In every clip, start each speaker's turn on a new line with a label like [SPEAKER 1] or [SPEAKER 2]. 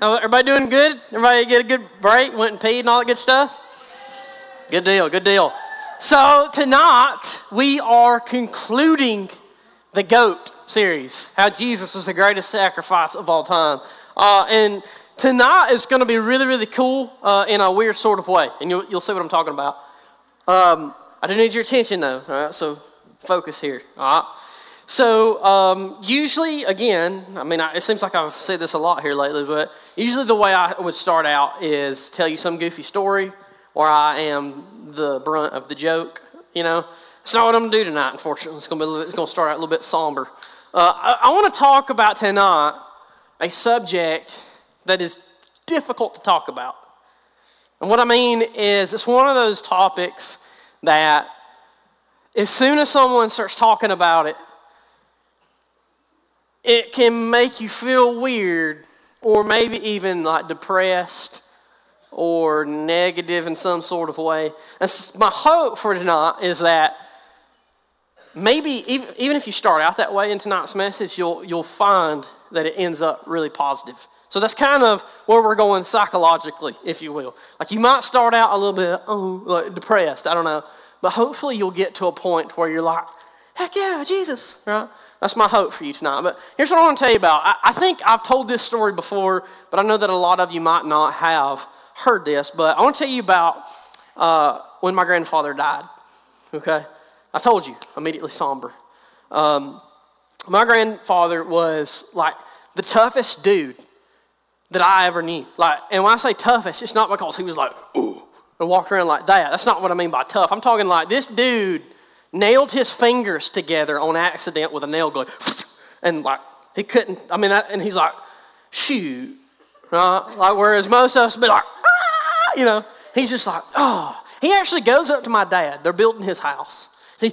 [SPEAKER 1] Oh, everybody doing good? Everybody get a good break? Went and peed and all that good stuff? Good deal, good deal. So tonight we are concluding the GOAT series, how Jesus was the greatest sacrifice of all time. Uh, and tonight is going to be really, really cool uh, in a weird sort of way. And you'll, you'll see what I'm talking about. Um, I do need your attention though, all right? So focus here, all right? So, um, usually, again, I mean, it seems like I've said this a lot here lately, but usually the way I would start out is tell you some goofy story or I am the brunt of the joke, you know. It's not what I'm going to do tonight, unfortunately. It's going to, be it's going to start out a little bit somber. Uh, I, I want to talk about tonight a subject that is difficult to talk about. And what I mean is, it's one of those topics that as soon as someone starts talking about it, it can make you feel weird or maybe even like depressed or negative in some sort of way. And my hope for tonight is that maybe even, even if you start out that way in tonight's message, you'll, you'll find that it ends up really positive. So that's kind of where we're going psychologically, if you will. Like you might start out a little bit, oh, like depressed, I don't know. But hopefully you'll get to a point where you're like, heck yeah, Jesus, right? That's my hope for you tonight. But here's what I want to tell you about. I, I, think I've told this story before, but I know that a lot of you might not have heard this. But I want to tell you about uh, when my grandfather died. Okay? I told you, immediately somber. Um, my grandfather was like the toughest dude that I ever knew. Like, and when I say toughest, it's not because he was like, ooh, and walked around like that. That's not what I mean by tough. I'm talking like this dude nailed his fingers together on accident with a nail gun. And like, he couldn't, I mean, that, and he's like, shoot. Right? Like, whereas most of us be like, ah, you know, he's just like, oh. He actually goes up to my dad. They're building his house. He,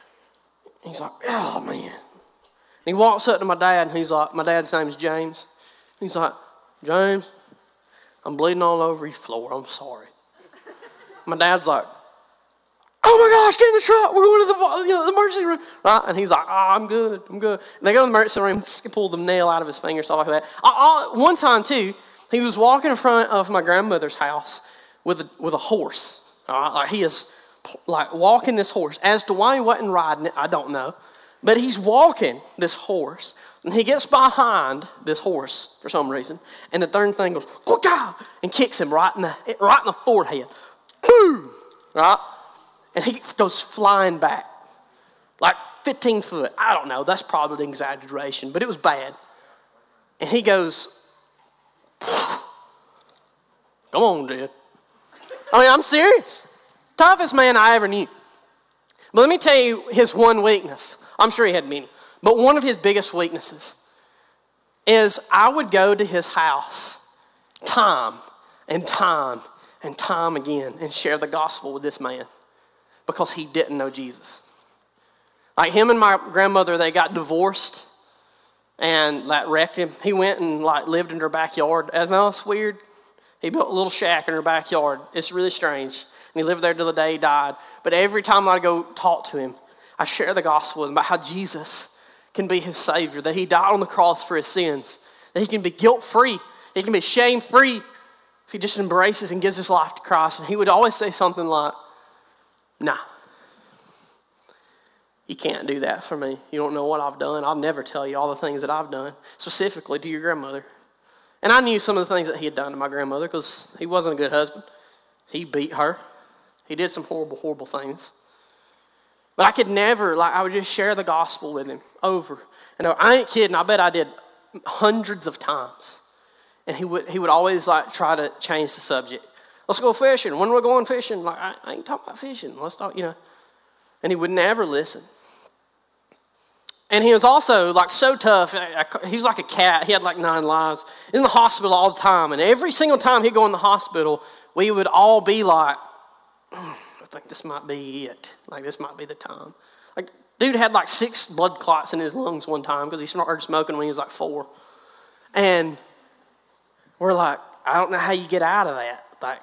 [SPEAKER 1] he's like, oh, man. And he walks up to my dad, and he's like, my dad's name is James. He's like, James, I'm bleeding all over your floor. I'm sorry. My dad's like, oh my gosh, get in the truck. We're going to the, you know, the emergency room. Right? And he's like, oh, I'm good. I'm good. And they go to the emergency room, and pull the nail out of his finger, stuff like that. I, I, one time, too, he was walking in front of my grandmother's house with a, with a horse. Right? Like he is like walking this horse. As to why he wasn't riding it, I don't know. But he's walking this horse, and he gets behind this horse for some reason, and the third thing goes, ah, and kicks him right in the, right in the forehead. Boom! Right? And he goes flying back like 15 foot. I don't know, that's probably an exaggeration, but it was bad. And he goes, Come on, dude. I mean, I'm serious. Toughest man I ever knew. But let me tell you his one weakness. I'm sure he had many, but one of his biggest weaknesses is I would go to his house time and time and time again and share the gospel with this man because he didn't know Jesus. Like him and my grandmother, they got divorced and that wrecked him. He went and like lived in her backyard. I know it's weird. He built a little shack in her backyard. It's really strange. And he lived there till the day he died. But every time I go talk to him, I share the gospel with him about how Jesus can be his Savior, that he died on the cross for his sins, that he can be guilt free, he can be shame free if he just embraces and gives his life to Christ. And he would always say something like, Nah. You can't do that for me. You don't know what I've done. I'll never tell you all the things that I've done, specifically to your grandmother. And I knew some of the things that he had done to my grandmother because he wasn't a good husband. He beat her. He did some horrible, horrible things. But I could never, like, I would just share the gospel with him over and over. I ain't kidding. I bet I did hundreds of times. And he would, he would always, like, try to change the subject. Let's go fishing. When we're going fishing, like I, I ain't talking about fishing. Let's talk, you know. And he would never listen. And he was also like so tough. He was like a cat. He had like nine lives. In the hospital all the time. And every single time he'd go in the hospital, we would all be like, hmm, I think this might be it. Like this might be the time. Like dude had like six blood clots in his lungs one time because he started smoking when he was like four. And we're like, I don't know how you get out of that. Like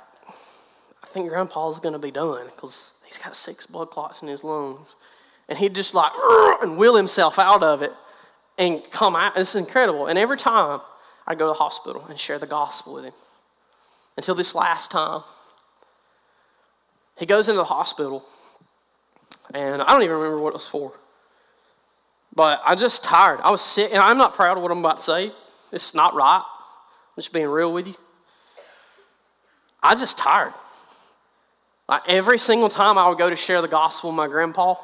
[SPEAKER 1] think Grandpa's going to be done because he's got six blood clots in his lungs. And he'd just like and will himself out of it and come out. It's incredible. And every time I'd go to the hospital and share the gospel with him. Until this last time, he goes into the hospital, and I don't even remember what it was for. But I'm just tired. I was sick, and I'm not proud of what I'm about to say. It's not right. I'm just being real with you. I was just tired. Like every single time I would go to share the gospel with my grandpa,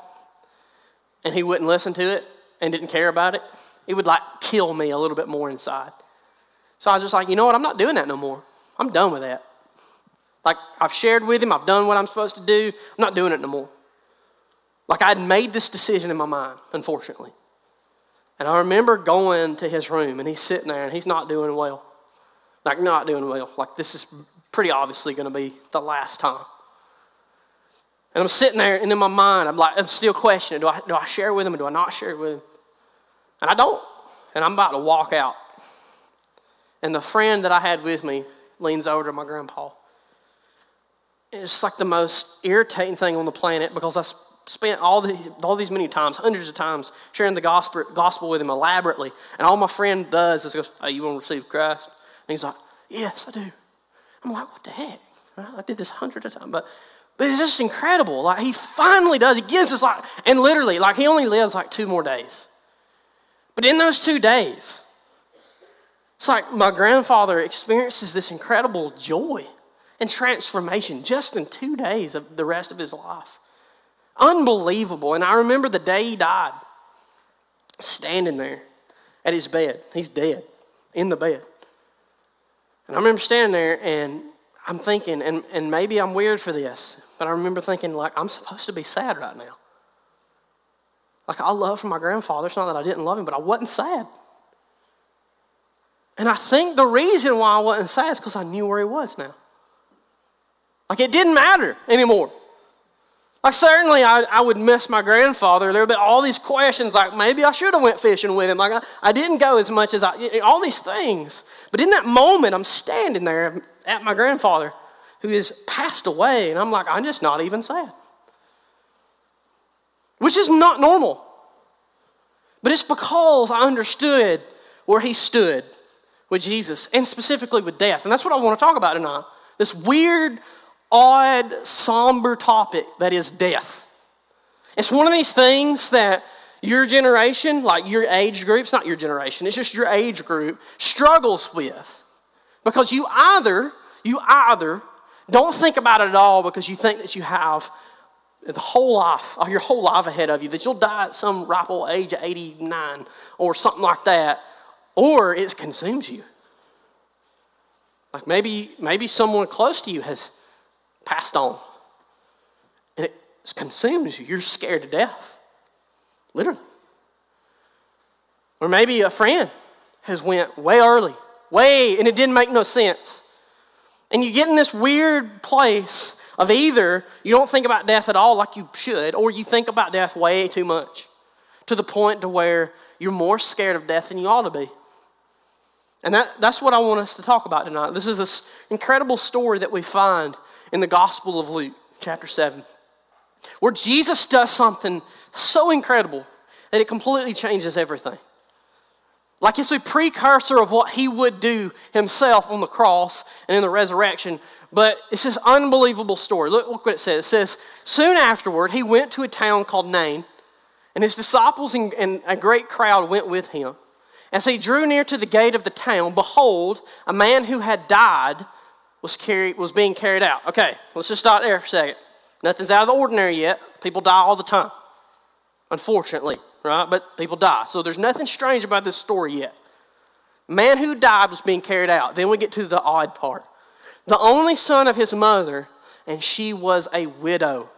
[SPEAKER 1] and he wouldn't listen to it and didn't care about it, it would like kill me a little bit more inside. So I was just like, you know what? I'm not doing that no more. I'm done with that. Like I've shared with him, I've done what I'm supposed to do. I'm not doing it no more. Like I'd made this decision in my mind, unfortunately. And I remember going to his room and he's sitting there and he's not doing well. Like, not doing well. Like, this is pretty obviously going to be the last time. And I'm sitting there and in my mind, I'm like, I'm still questioning do I, do I share with him or do I not share with him? And I don't. And I'm about to walk out. And the friend that I had with me leans over to my grandpa. It's like the most irritating thing on the planet because I spent all, the, all these many times, hundreds of times, sharing the gospel, gospel with him elaborately. And all my friend does is goes, Hey, you want to receive Christ? And he's like, Yes, I do. I'm like, What the heck? I did this hundreds of times. But, but it's just incredible. Like, he finally does. He gives us, like, and literally, like, he only lives like two more days. But in those two days, it's like my grandfather experiences this incredible joy and transformation just in two days of the rest of his life. Unbelievable. And I remember the day he died, standing there at his bed. He's dead in the bed. And I remember standing there and I'm thinking, and, and maybe I'm weird for this, but I remember thinking, like, I'm supposed to be sad right now. Like, I love my grandfather. It's not that I didn't love him, but I wasn't sad. And I think the reason why I wasn't sad is because I knew where he was now. Like, it didn't matter anymore. Like certainly I, I would miss my grandfather. There would be all these questions like maybe I should have went fishing with him. Like I, I didn't go as much as I, all these things. But in that moment, I'm standing there at my grandfather who has passed away. And I'm like, I'm just not even sad. Which is not normal. But it's because I understood where he stood with Jesus and specifically with death. And that's what I want to talk about tonight. This weird odd, somber topic that is death. It's one of these things that your generation, like your age group, it's not your generation, it's just your age group, struggles with. Because you either, you either don't think about it at all because you think that you have the whole life, or your whole life ahead of you, that you'll die at some ripe old age of 89 or something like that, or it consumes you. Like maybe, maybe someone close to you has passed on. And it consumes you. You're scared to death. Literally. Or maybe a friend has went way early, way, and it didn't make no sense. And you get in this weird place of either you don't think about death at all like you should, or you think about death way too much to the point to where you're more scared of death than you ought to be. And that, that's what I want us to talk about tonight. This is this incredible story that we find in the Gospel of Luke, chapter 7, where Jesus does something so incredible that it completely changes everything. Like it's a precursor of what he would do himself on the cross and in the resurrection. But it's this unbelievable story. Look, look what it says. It says, Soon afterward, he went to a town called Nain, and his disciples and, and a great crowd went with him. As he drew near to the gate of the town, behold, a man who had died was, carried, was being carried out. Okay, let's just stop there for a second. Nothing's out of the ordinary yet. People die all the time, unfortunately, right? But people die. So there's nothing strange about this story yet. Man who died was being carried out. Then we get to the odd part. The only son of his mother, and she was a widow.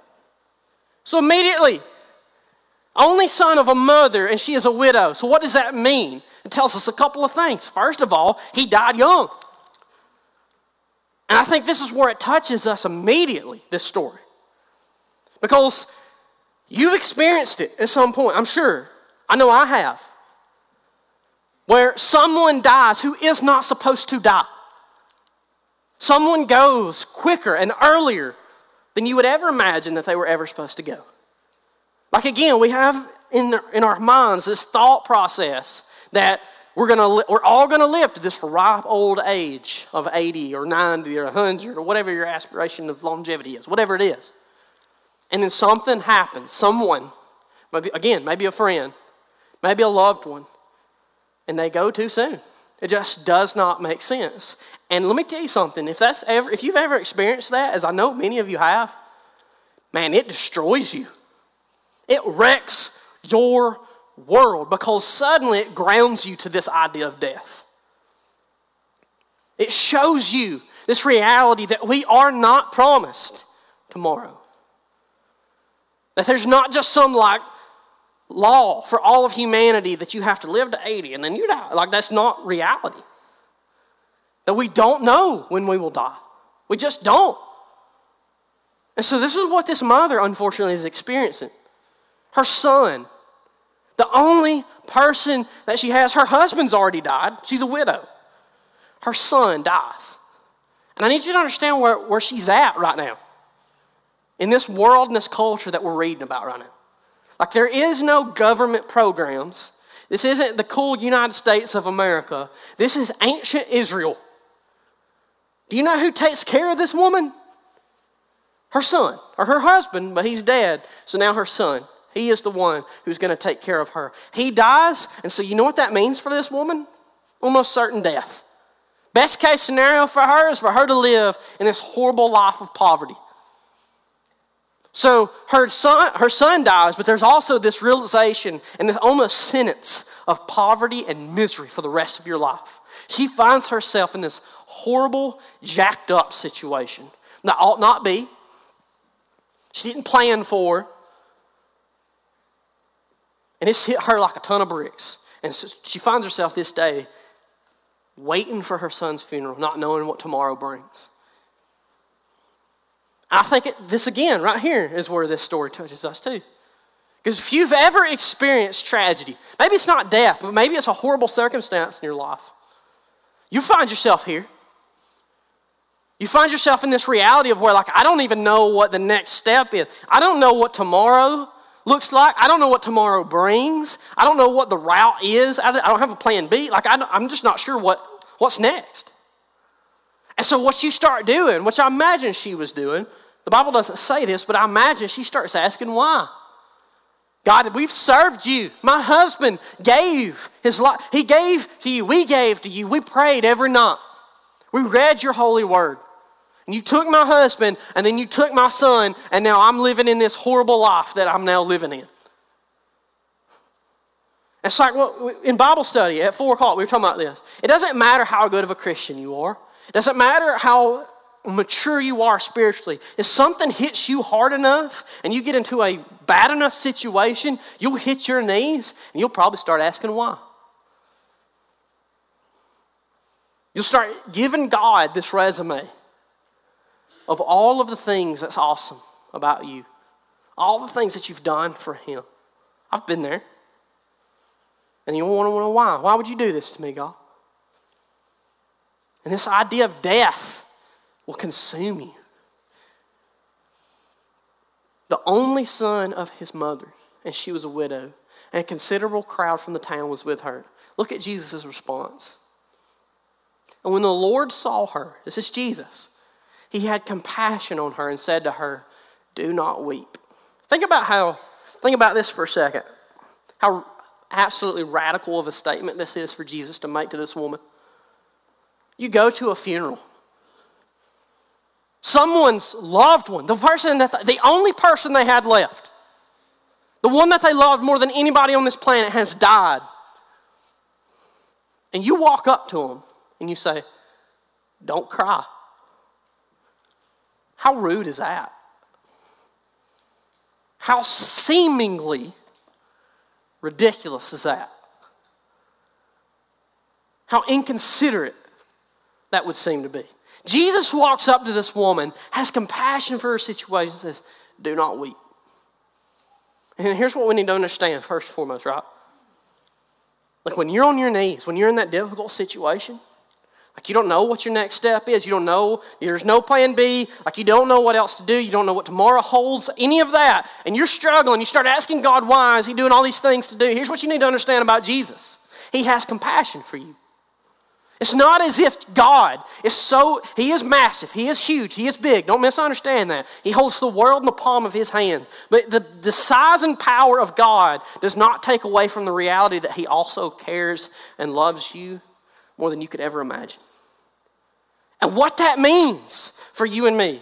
[SPEAKER 1] So immediately, only son of a mother, and she is a widow. So what does that mean? It tells us a couple of things. First of all, he died young. And I think this is where it touches us immediately, this story. Because you've experienced it at some point, I'm sure. I know I have. Where someone dies who is not supposed to die. Someone goes quicker and earlier than you would ever imagine that they were ever supposed to go. Like again, we have in, the, in our minds this thought process that we're, gonna li- we're all going to live to this ripe old age of 80 or 90 or 100 or whatever your aspiration of longevity is, whatever it is. And then something happens. Someone, maybe, again, maybe a friend, maybe a loved one, and they go too soon. It just does not make sense. And let me tell you something if, that's ever, if you've ever experienced that, as I know many of you have, man, it destroys you. It wrecks your world because suddenly it grounds you to this idea of death. It shows you this reality that we are not promised tomorrow. That there's not just some like law for all of humanity that you have to live to 80 and then you die. Like that's not reality. That we don't know when we will die. We just don't. And so this is what this mother unfortunately is experiencing. Her son the only person that she has, her husband's already died. She's a widow. Her son dies. And I need you to understand where, where she's at right now. In this world and this culture that we're reading about right now. Like, there is no government programs. This isn't the cool United States of America. This is ancient Israel. Do you know who takes care of this woman? Her son, or her husband, but he's dead. So now her son. He is the one who's going to take care of her. He dies, and so you know what that means for this woman? Almost certain death. Best case scenario for her is for her to live in this horrible life of poverty. So her son, her son dies, but there's also this realization and this almost sentence of poverty and misery for the rest of your life. She finds herself in this horrible, jacked up situation that ought not be. She didn't plan for. And it's hit her like a ton of bricks. And so she finds herself this day waiting for her son's funeral, not knowing what tomorrow brings. I think it, this again, right here, is where this story touches us too. Because if you've ever experienced tragedy, maybe it's not death, but maybe it's a horrible circumstance in your life, you find yourself here. You find yourself in this reality of where, like, I don't even know what the next step is. I don't know what tomorrow looks like. I don't know what tomorrow brings. I don't know what the route is. I don't have a plan B. Like, I I'm just not sure what, what's next. And so, what you start doing, which I imagine she was doing, the Bible doesn't say this, but I imagine she starts asking why. God, we've served you. My husband gave his life. He gave to you. We gave to you. We prayed every night. We read your holy word. And you took my husband, and then you took my son, and now I'm living in this horrible life that I'm now living in. It's like well, in Bible study at 4 o'clock, we were talking about this. It doesn't matter how good of a Christian you are, it doesn't matter how mature you are spiritually. If something hits you hard enough and you get into a bad enough situation, you'll hit your knees and you'll probably start asking why. You'll start giving God this resume of all of the things that's awesome about you, all the things that you've done for Him. I've been there. And you want to know why. Why would you do this to me, God? And this idea of death will consume you. The only son of his mother, and she was a widow, and a considerable crowd from the town was with her. Look at Jesus' response. And when the Lord saw her, this is Jesus, he had compassion on her and said to her, Do not weep. Think about how, think about this for a second. How absolutely radical of a statement this is for Jesus to make to this woman. You go to a funeral. Someone's loved one, the person that the only person they had left, the one that they loved more than anybody on this planet has died. And you walk up to them and you say, Don't cry. How rude is that? How seemingly ridiculous is that? How inconsiderate that would seem to be. Jesus walks up to this woman, has compassion for her situation, says, Do not weep. And here's what we need to understand first and foremost, right? Like when you're on your knees, when you're in that difficult situation, like you don't know what your next step is. You don't know, there's no plan B. Like you don't know what else to do. You don't know what tomorrow holds, any of that. And you're struggling. You start asking God, why is He doing all these things to do? Here's what you need to understand about Jesus He has compassion for you. It's not as if God is so, He is massive, He is huge, He is big. Don't misunderstand that. He holds the world in the palm of His hand. But the, the size and power of God does not take away from the reality that He also cares and loves you more than you could ever imagine. And what that means for you and me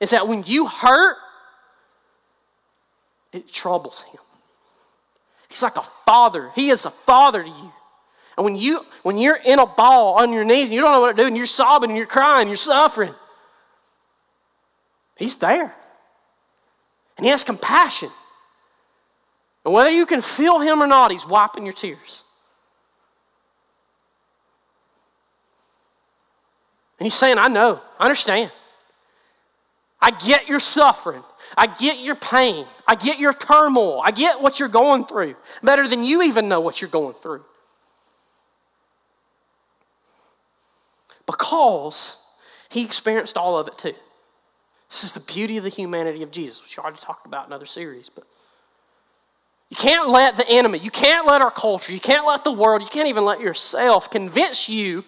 [SPEAKER 1] is that when you hurt, it troubles Him. He's like a father, He is a father to you. And when, you, when you're in a ball on your knees and you don't know what to do and you're sobbing and you're crying, and you're suffering, He's there. And He has compassion. And whether you can feel Him or not, He's wiping your tears. And He's saying, I know, I understand. I get your suffering. I get your pain. I get your turmoil. I get what you're going through better than you even know what you're going through. because he experienced all of it too. This is the beauty of the humanity of Jesus, which you already talked about in other series. But you can't let the enemy, you can't let our culture, you can't let the world, you can't even let yourself convince you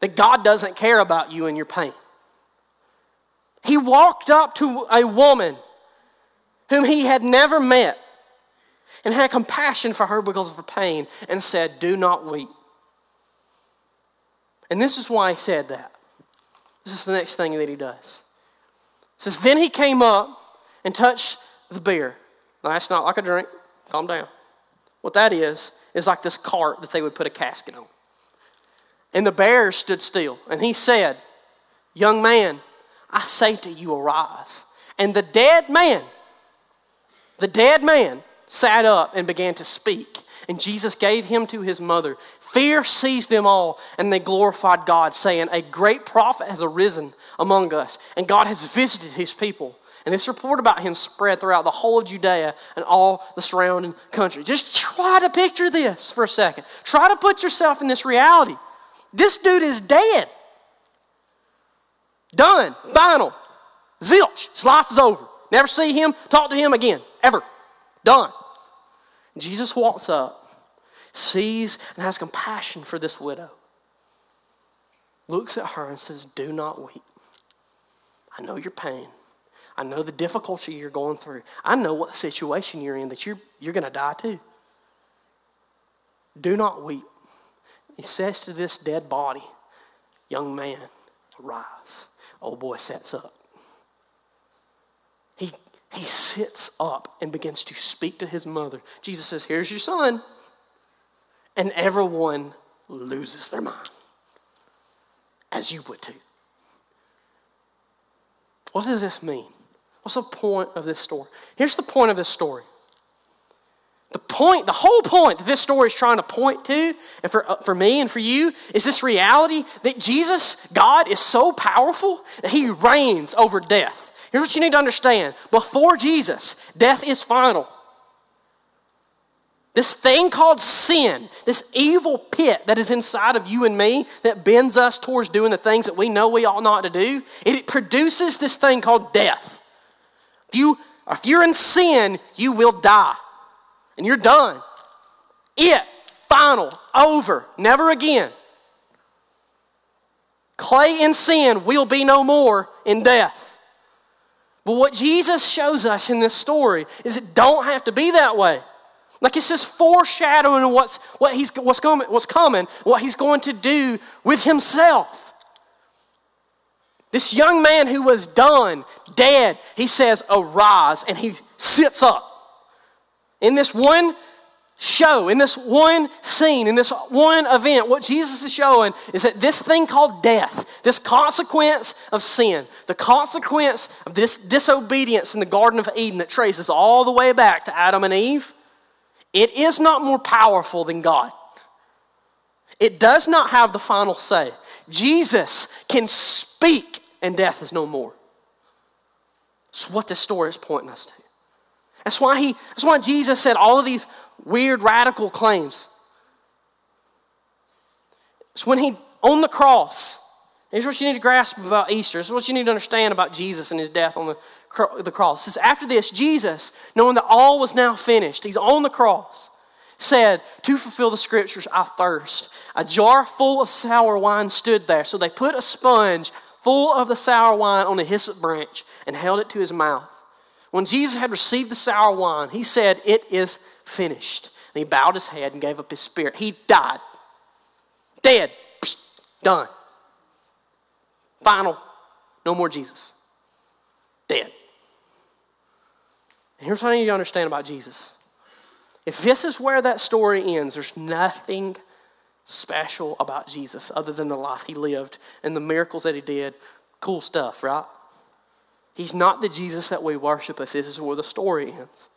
[SPEAKER 1] that God doesn't care about you and your pain. He walked up to a woman whom he had never met and had compassion for her because of her pain and said, Do not weep. And this is why he said that. This is the next thing that he does. Says, Then he came up and touched the bier. Now, that's not like a drink. Calm down. What that is, is like this cart that they would put a casket on. And the bear stood still. And he said, Young man, I say to you, arise. And the dead man, the dead man sat up and began to speak. And Jesus gave him to his mother. Fear seized them all, and they glorified God, saying, A great prophet has arisen among us, and God has visited his people. And this report about him spread throughout the whole of Judea and all the surrounding country. Just try to picture this for a second. Try to put yourself in this reality. This dude is dead. Done. Final. Zilch. His life is over. Never see him, talk to him again. Ever. Done. Jesus walks up, sees and has compassion for this widow, looks at her and says, Do not weep. I know your pain. I know the difficulty you're going through. I know what situation you're in that you're, you're going to die too. Do not weep. He says to this dead body, Young man, arise. Old boy sets up. He he sits up and begins to speak to his mother. Jesus says, Here's your son. And everyone loses their mind, as you would too. What does this mean? What's the point of this story? Here's the point of this story. The point, the whole point that this story is trying to point to, and for, uh, for me and for you, is this reality that Jesus, God, is so powerful that He reigns over death. Here's what you need to understand before Jesus, death is final. This thing called sin, this evil pit that is inside of you and me that bends us towards doing the things that we know we ought not to do, it produces this thing called death. If, you, if you're in sin, you will die. And you're done. It, final, over, never again. Clay in sin will be no more in death. But what Jesus shows us in this story is it don't have to be that way. Like it's just foreshadowing what's, what he's, what's, coming, what's coming, what he's going to do with himself. This young man who was done, dead, he says, Arise, and he sits up. In this one show, in this one scene, in this one event, what Jesus is showing is that this thing called death, this consequence of sin, the consequence of this disobedience in the Garden of Eden that traces all the way back to Adam and Eve, it is not more powerful than God. It does not have the final say. Jesus can speak and death is no more. That's what this story is pointing us to. That's why, he, that's why Jesus said all of these weird, radical claims. It's when he, on the cross, here's what you need to grasp about Easter. This is what you need to understand about Jesus and his death on the, the cross. It says, after this, Jesus, knowing that all was now finished, he's on the cross. said, To fulfill the scriptures, I thirst. A jar full of sour wine stood there. So they put a sponge full of the sour wine on a hyssop branch and held it to his mouth. When Jesus had received the sour wine, he said, It is finished. And he bowed his head and gave up his spirit. He died. Dead. Psst, done. Final. No more Jesus. Dead. And here's what I need you to understand about Jesus. If this is where that story ends, there's nothing special about Jesus other than the life he lived and the miracles that he did. Cool stuff, right? He's not the Jesus that we worship if this is where the story ends.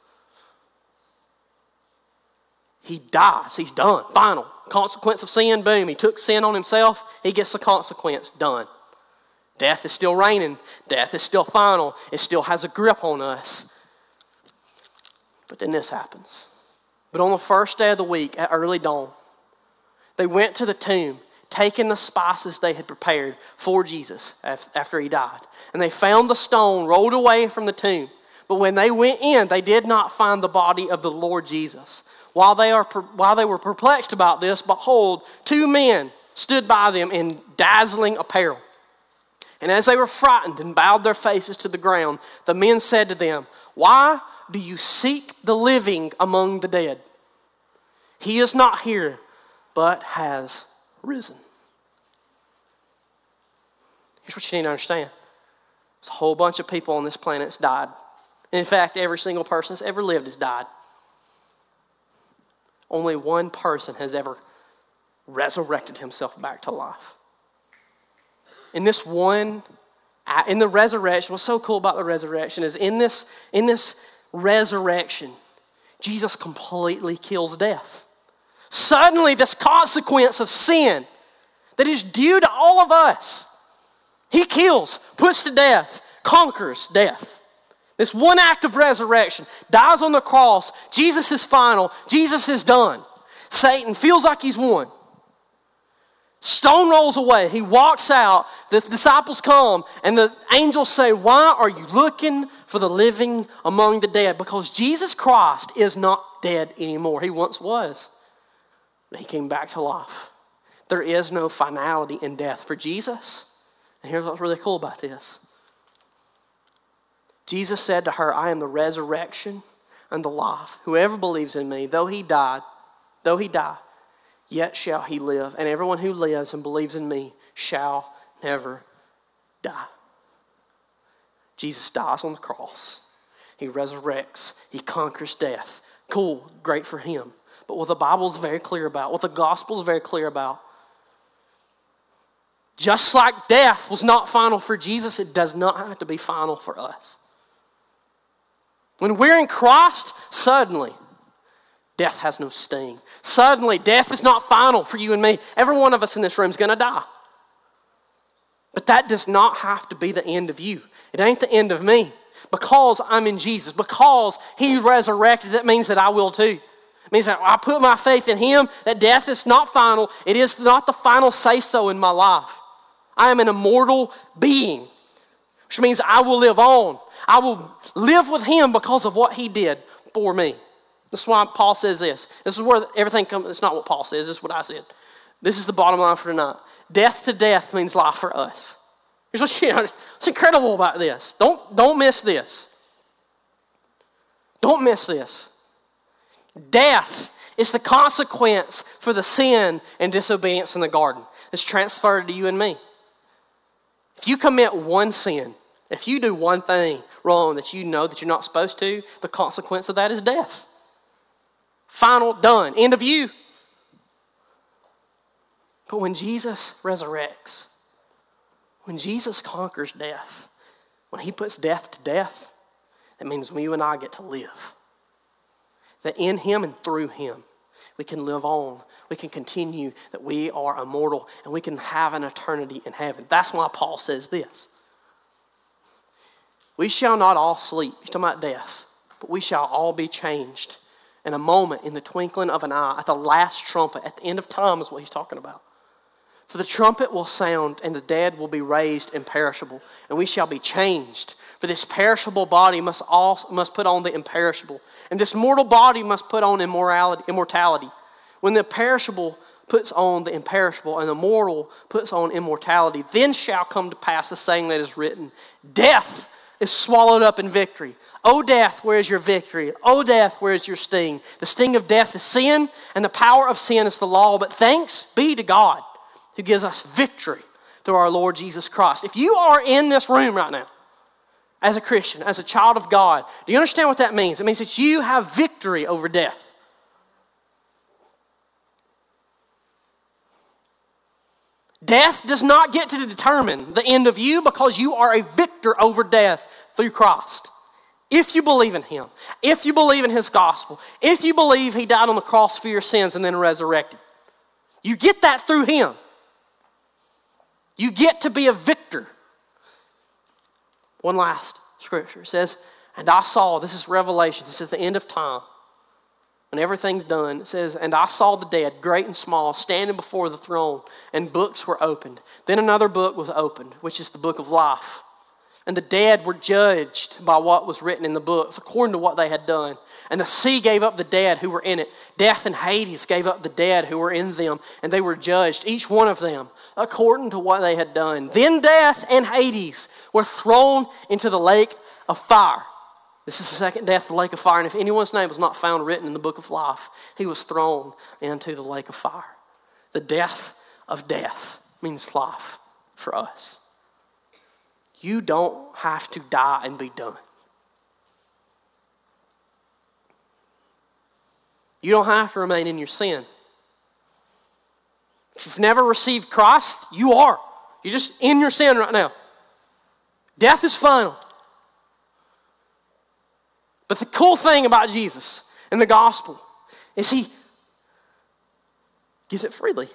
[SPEAKER 1] He dies. He's done. Final. Consequence of sin, boom. He took sin on himself. He gets the consequence. Done. Death is still reigning. Death is still final. It still has a grip on us. But then this happens. But on the first day of the week, at early dawn, they went to the tomb, taking the spices they had prepared for Jesus after he died. And they found the stone rolled away from the tomb. But when they went in, they did not find the body of the Lord Jesus. While they, are, while they were perplexed about this, behold, two men stood by them in dazzling apparel. And as they were frightened and bowed their faces to the ground, the men said to them, Why do you seek the living among the dead? He is not here, but has risen. Here's what you need to understand there's a whole bunch of people on this planet that's died. And in fact, every single person that's ever lived has died. Only one person has ever resurrected himself back to life. In this one, in the resurrection, what's so cool about the resurrection is in this, in this resurrection, Jesus completely kills death. Suddenly, this consequence of sin that is due to all of us, he kills, puts to death, conquers death. This one act of resurrection dies on the cross. Jesus is final. Jesus is done. Satan feels like he's won. Stone rolls away. He walks out. The disciples come, and the angels say, Why are you looking for the living among the dead? Because Jesus Christ is not dead anymore. He once was, he came back to life. There is no finality in death for Jesus. And here's what's really cool about this Jesus said to her, I am the resurrection and the life. Whoever believes in me, though he died, though he die, yet shall he live. And everyone who lives and believes in me shall never die. Jesus dies on the cross. He resurrects. He conquers death. Cool, great for him. But what the Bible is very clear about, what the gospel is very clear about, just like death was not final for Jesus, it does not have to be final for us. When we're in Christ, suddenly, death has no sting. Suddenly, death is not final for you and me. Every one of us in this room is going to die. But that does not have to be the end of you. It ain't the end of me. Because I'm in Jesus, because He resurrected, that means that I will too. It means I put my faith in Him, that death is not final. It is not the final say so in my life. I am an immortal being, which means I will live on. I will live with Him because of what He did for me. This is why Paul says this. This is where everything comes. It's not what Paul says, this is what I said. This is the bottom line for tonight. Death to death means life for us. It's incredible about this. Don't, don't miss this. Don't miss this. Death is the consequence for the sin and disobedience in the garden. It's transferred to you and me. If you commit one sin, if you do one thing wrong that you know that you're not supposed to, the consequence of that is death. Final, done, end of you. But when Jesus resurrects, when Jesus conquers death, when he puts death to death, that means you and I get to live. That in him and through him, we can live on. We can continue that we are immortal and we can have an eternity in heaven. That's why Paul says this. We shall not all sleep. He's talking about death. But we shall all be changed in a moment, in the twinkling of an eye, at the last trumpet, at the end of time, is what he's talking about. For the trumpet will sound, and the dead will be raised imperishable, and we shall be changed. For this perishable body must, all, must put on the imperishable, and this mortal body must put on immortality. When the perishable puts on the imperishable, and the mortal puts on immortality, then shall come to pass the saying that is written Death is swallowed up in victory. O death, where is your victory? O death, where is your sting? The sting of death is sin, and the power of sin is the law. But thanks be to God who gives us victory through our Lord Jesus Christ. If you are in this room right now, as a Christian, as a child of God, do you understand what that means? It means that you have victory over death. Death does not get to determine the end of you because you are a victor over death through Christ. If you believe in Him, if you believe in His gospel, if you believe He died on the cross for your sins and then resurrected, you get that through Him. You get to be a victor. One last scripture says, And I saw, this is Revelation, this is the end of time. When everything's done, it says, And I saw the dead, great and small, standing before the throne, and books were opened. Then another book was opened, which is the book of life. And the dead were judged by what was written in the books, according to what they had done. And the sea gave up the dead who were in it. Death and Hades gave up the dead who were in them, and they were judged, each one of them, according to what they had done. Then death and Hades were thrown into the lake of fire. This is the second death, the lake of fire. And if anyone's name was not found written in the book of life, he was thrown into the lake of fire. The death of death means life for us. You don't have to die and be done. You don't have to remain in your sin. If you've never received Christ, you are. You're just in your sin right now. Death is final. But the cool thing about Jesus and the gospel is he gives it freely.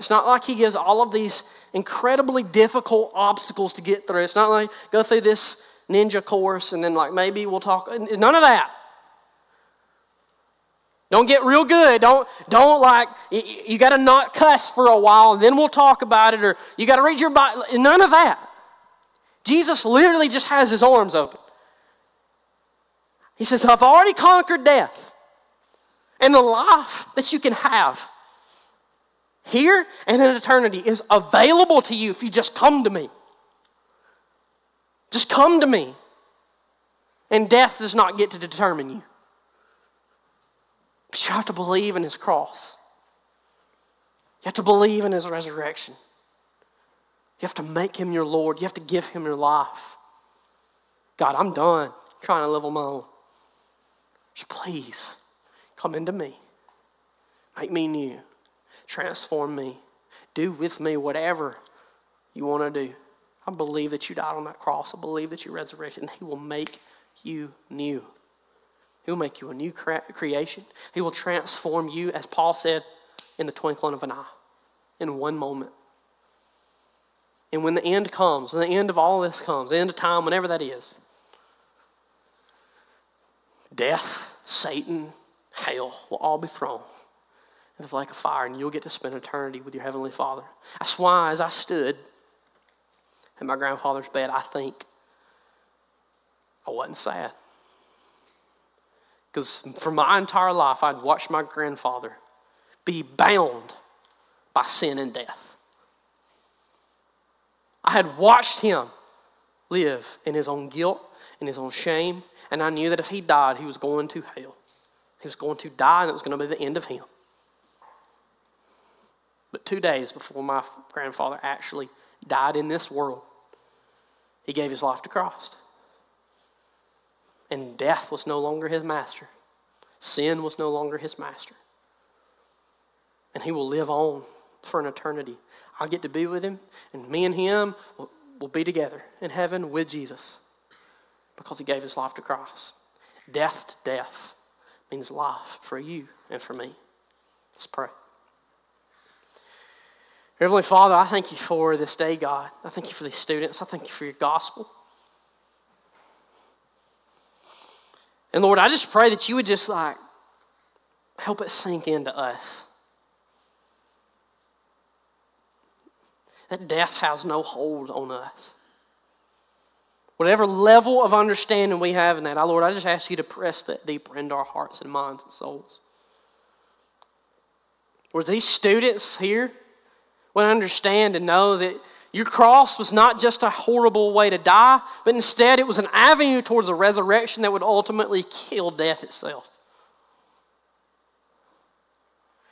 [SPEAKER 1] It's not like he gives all of these incredibly difficult obstacles to get through. It's not like go through this ninja course and then like maybe we'll talk. None of that. Don't get real good. Don't don't like you, you got to not cuss for a while and then we'll talk about it or you got to read your Bible. None of that. Jesus literally just has his arms open. He says, "I've already conquered death." And the life that you can have here and in eternity is available to you if you just come to me. Just come to me. And death does not get to determine you. But you have to believe in his cross. You have to believe in his resurrection. You have to make him your Lord. You have to give him your life. God, I'm done trying to live on my own. Just please come into me. Make me new transform me. Do with me whatever you want to do. I believe that you died on that cross. I believe that you resurrected, and He will make you new. He will make you a new creation. He will transform you, as Paul said, in the twinkling of an eye, in one moment. And when the end comes, when the end of all this comes, the end of time, whenever that is, death, Satan, hell will all be thrown it's like a fire, and you'll get to spend eternity with your Heavenly Father. That's why, as I stood at my grandfather's bed, I think I wasn't sad. Because for my entire life, I'd watched my grandfather be bound by sin and death. I had watched him live in his own guilt, in his own shame, and I knew that if he died, he was going to hell. He was going to die, and it was going to be the end of him. But two days before my grandfather actually died in this world, he gave his life to Christ. And death was no longer his master, sin was no longer his master. And he will live on for an eternity. I'll get to be with him, and me and him will, will be together in heaven with Jesus because he gave his life to Christ. Death to death means life for you and for me. Let's pray. Heavenly Father, I thank you for this day, God. I thank you for these students. I thank you for your gospel. And Lord, I just pray that you would just like help it sink into us. that death has no hold on us. Whatever level of understanding we have in that, our Lord, I just ask you to press that deeper into our hearts and minds and souls. Where these students here would understand and know that your cross was not just a horrible way to die, but instead it was an avenue towards a resurrection that would ultimately kill death itself.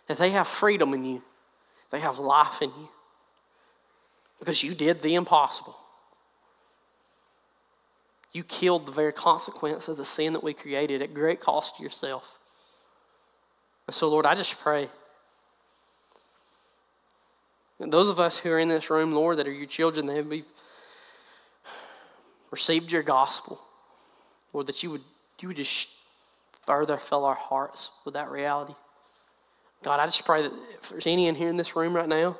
[SPEAKER 1] That they have freedom in you, they have life in you, because you did the impossible. You killed the very consequence of the sin that we created at great cost to yourself. And so, Lord, I just pray those of us who are in this room, Lord, that are your children, that have received your gospel, Lord, that you would, you would just further fill our hearts with that reality. God, I just pray that if there's any in here in this room right now,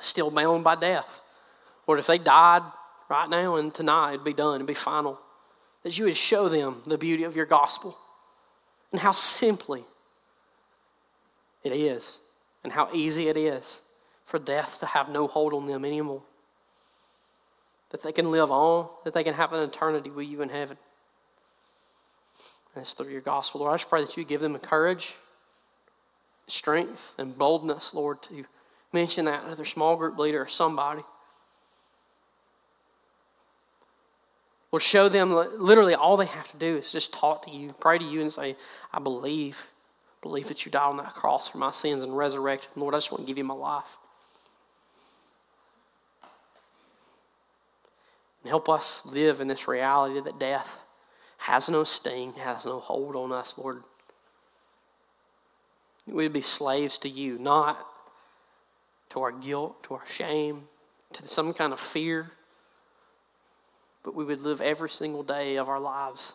[SPEAKER 1] still bound by death, Lord, if they died right now and tonight, it'd be done, it'd be final, that you would show them the beauty of your gospel and how simply it is and how easy it is for death to have no hold on them anymore. That they can live on, that they can have an eternity with you in heaven. And it's through your gospel, Lord. I just pray that you give them the courage, strength, and boldness, Lord, to mention that to their small group leader or somebody. Lord, show them literally all they have to do is just talk to you, pray to you, and say, I believe. Believe that you died on that cross for my sins and resurrected. Lord, I just want to give you my life. And help us live in this reality that death has no sting, has no hold on us, Lord. We'd be slaves to you, not to our guilt, to our shame, to some kind of fear, but we would live every single day of our lives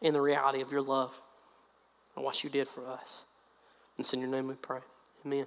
[SPEAKER 1] in the reality of your love and what you did for us. And it's in your name we pray. Amen.